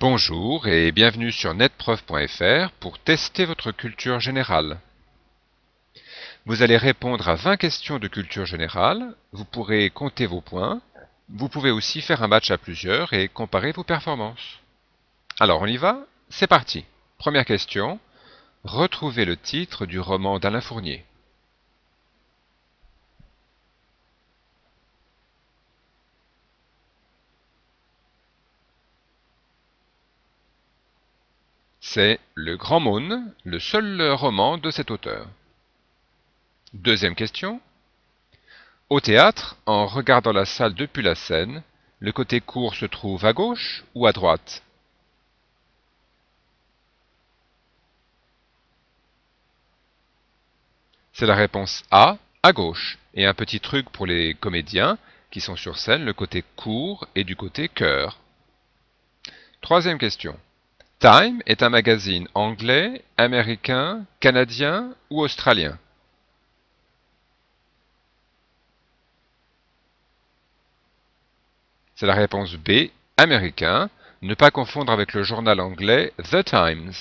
Bonjour et bienvenue sur netpreuve.fr pour tester votre culture générale. Vous allez répondre à 20 questions de culture générale, vous pourrez compter vos points, vous pouvez aussi faire un match à plusieurs et comparer vos performances. Alors on y va? C'est parti Première question. Retrouvez le titre du roman d'Alain Fournier. C'est Le Grand Maune, le seul roman de cet auteur. Deuxième question. Au théâtre, en regardant la salle depuis la scène, le côté court se trouve à gauche ou à droite? C'est la réponse A, à gauche. Et un petit truc pour les comédiens qui sont sur scène, le côté court est du côté cœur. Troisième question. Time est un magazine anglais, américain, canadien ou australien. C'est la réponse B, américain, ne pas confondre avec le journal anglais The Times.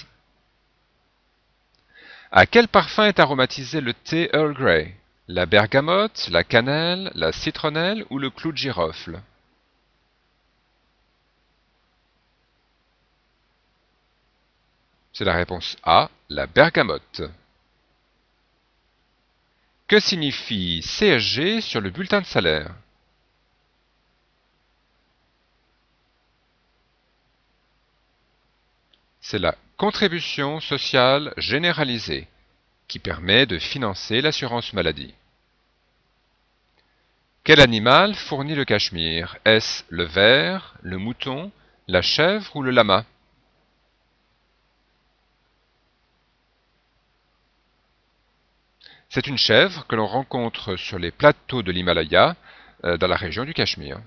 À quel parfum est aromatisé le thé Earl Grey? La bergamote, la cannelle, la citronnelle ou le clou de girofle? C'est la réponse A, la bergamote. Que signifie CSG sur le bulletin de salaire? C'est la contribution sociale généralisée qui permet de financer l'assurance maladie. Quel animal fournit le cachemire? Est-ce le ver, le mouton, la chèvre ou le lama? C'est une chèvre que l'on rencontre sur les plateaux de l'Himalaya, euh, dans la région du Cachemire.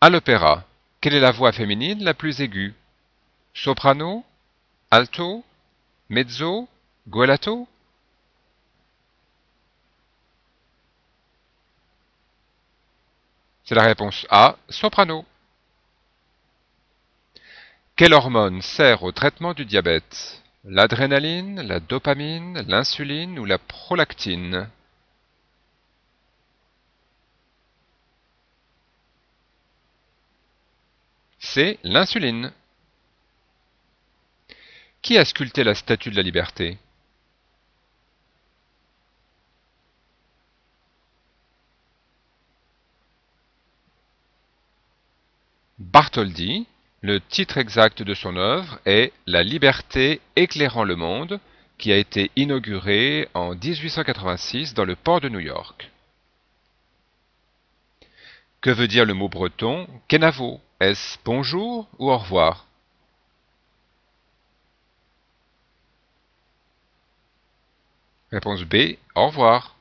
À l'opéra, quelle est la voix féminine la plus aiguë? Soprano Alto Mezzo Guelato C'est la réponse A, soprano. Quelle hormone sert au traitement du diabète? L'adrénaline, la dopamine, l'insuline ou la prolactine? C'est l'insuline. Qui a sculpté la statue de la liberté? Bartholdi, le titre exact de son œuvre est La liberté éclairant le monde, qui a été inaugurée en 1886 dans le port de New York. Que veut dire le mot breton? Kenavo Est-ce bonjour ou au revoir Réponse B. Au revoir.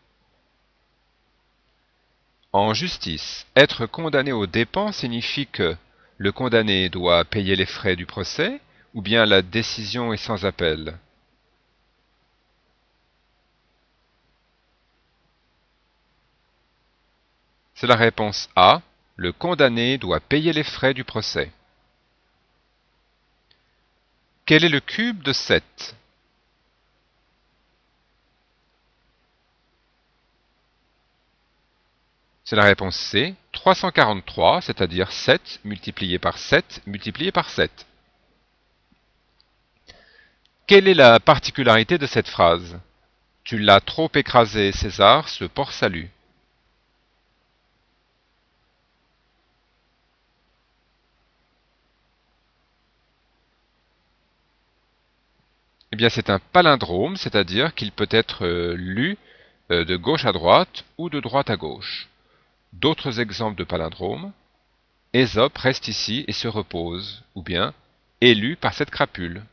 En justice, être condamné aux dépens signifie que le condamné doit payer les frais du procès ou bien la décision est sans appel C'est la réponse A. Le condamné doit payer les frais du procès. Quel est le cube de 7 C'est la réponse C, 343, c'est-à-dire 7 multiplié par 7 multiplié par 7. Quelle est la particularité de cette phrase? Tu l'as trop écrasé, César, ce port salut. Eh bien, c'est un palindrome, c'est-à-dire qu'il peut être euh, lu euh, de gauche à droite ou de droite à gauche. D'autres exemples de palindromes Ésope reste ici et se repose, ou bien élu par cette crapule.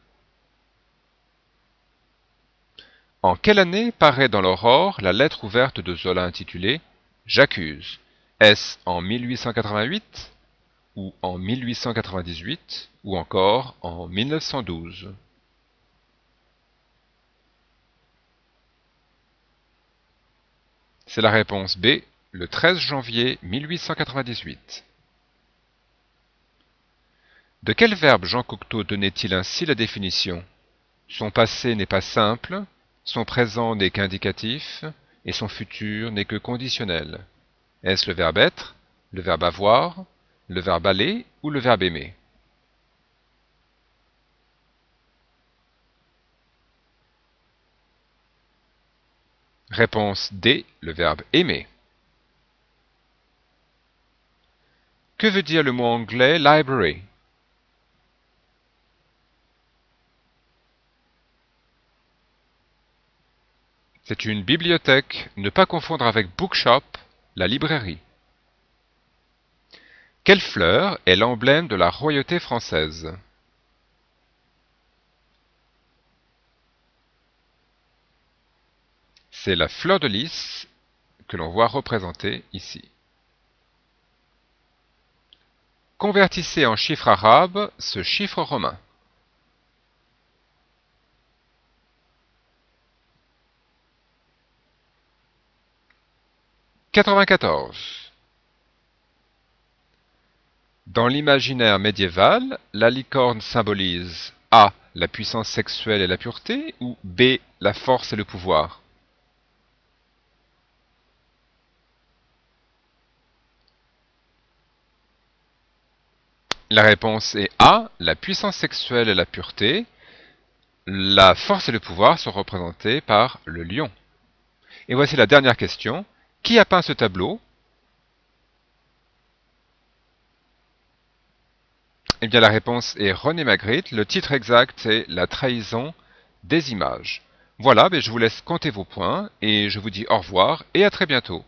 En quelle année paraît dans l'Aurore la lettre ouverte de Zola intitulée J'accuse? Est-ce en 1888 ou en 1898 ou encore en 1912 C'est la réponse B, le 13 janvier 1898. De quel verbe Jean Cocteau donnait-il ainsi la définition? Son passé n'est pas simple, son présent n'est qu'indicatif, et son futur n'est que conditionnel. Est-ce le verbe être, le verbe avoir, le verbe aller ou le verbe aimer? Réponse D, le verbe aimer. Que veut dire le mot anglais library? C'est une bibliothèque, ne pas confondre avec bookshop, la librairie. Quelle fleur est l'emblème de la royauté française? C'est la fleur de lys que l'on voit représentée ici. Convertissez en chiffre arabe ce chiffre romain. Quatre-vingt-quatorze. Dans l'imaginaire médiéval, la licorne symbolise A. la puissance sexuelle et la pureté ou B. la force et le pouvoir La réponse est A, la puissance sexuelle et la pureté. La force et le pouvoir sont représentés par le lion. Et voici la dernière question. Qui a peint ce tableau? Eh bien la réponse est René Magritte. Le titre exact est La trahison des images. Voilà, je vous laisse compter vos points et je vous dis au revoir et à très bientôt.